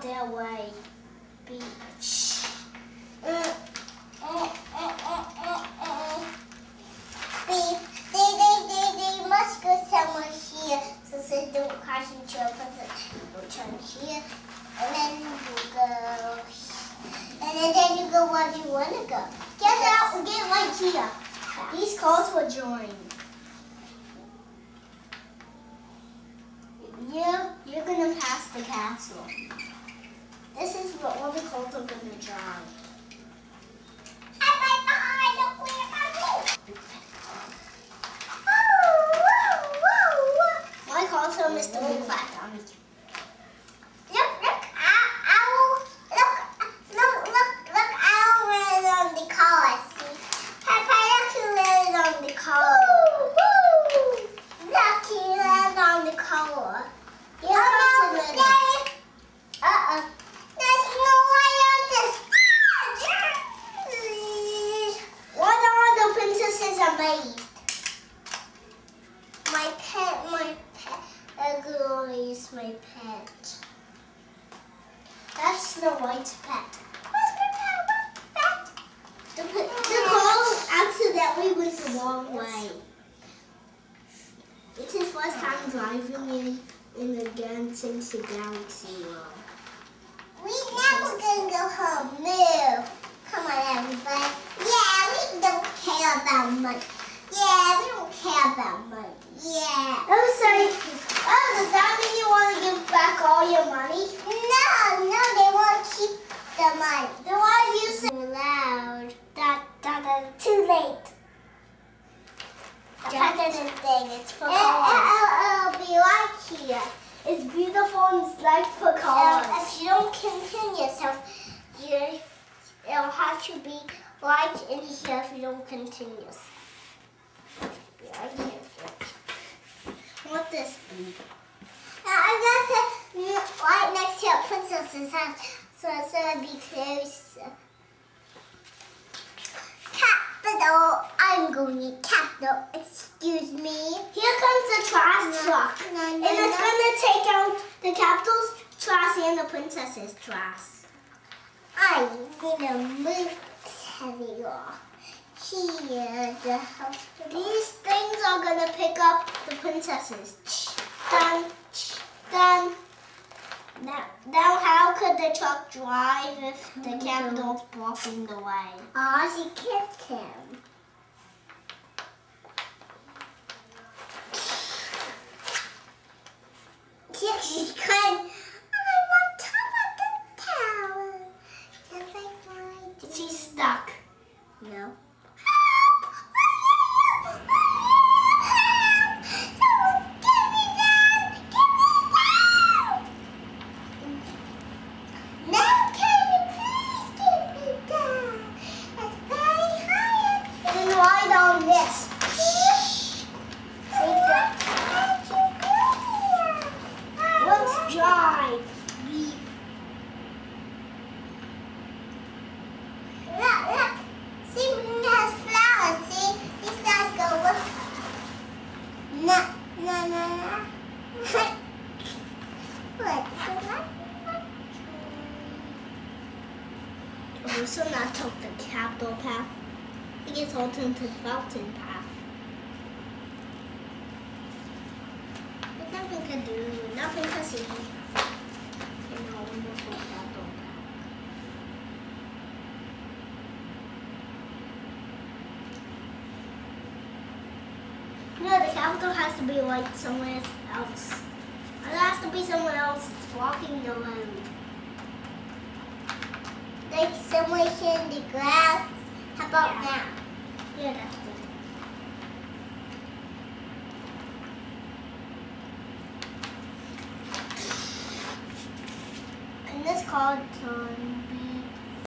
their way. Beach. They, they, they, they, they must go somewhere here so they don't crash into a person. We'll turn here and then you go and then, then you go where you want to go. Get out, get right here. These cars were joined. You, you're gonna pass the castle. This is what all the cars are gonna drive. I'm right behind the clear puppy. Oh, whoa, whoa, whoa. My car's are Mr. Moonflat. Look, look, ow, ow, look, look, look, look, owl landed on the collar. See, Papa actually landed on the collar. Look, he landed on the collar. Here comes oh, the no, Daddy. Uh-uh. There's no way on this. What are the princesses are made? My pet, my pet, Ugly is my pet. That's Snow White's pet. What's my pet? What's pet? The, the car accidentally went the wrong way. It's his first time driving in, in the Gun since the Galaxy World. We never gonna go home. No. Come on, everybody. Yeah, we don't care about money. Yeah, we don't care about money. Yeah. Oh, sorry. Oh, the that mean you want to give back all your money? No, no, they won't keep the money. Then why do you say Too loud. that, that, that? Too late. Doesn't thing. It's for It'll, be right here. It's beautiful and it's like for cars. if you don't continue yourself, you, it'll have to be right in here if you don't continue yourself. Be right here. What this be? Uh, I'm gonna put right next to a princess's house, so it's gonna be closer. Capital, I'm going to capital. Excuse me. Here comes the trash truck. No, no, And it's gonna take out the capital's trash and the princess's trash. I'm gonna move heavy off. Here, the house. These things are gonna pick up the princesses. Done. Done. Now, now the truck drive if the oh capital's blocking the way? Oh, she kissed him. She, she's crying. I'm on top of the tower. Just like mine. She's stuck. No. Then ride on this. Let's drive. Beep. Look, look. See, it has flowers. See, these flowers go with. No, no, no, no. Look, look. Oh, so now took the capital path. He gets alternative fountain path. But nothing can do, nothing can see. In our wonderful capital path. No, the capital has to be like somewhere else. It has to be somewhere else. It's blocking the road. Like somewhere here in the grass. How about Yeah. now? Yeah. And this car turns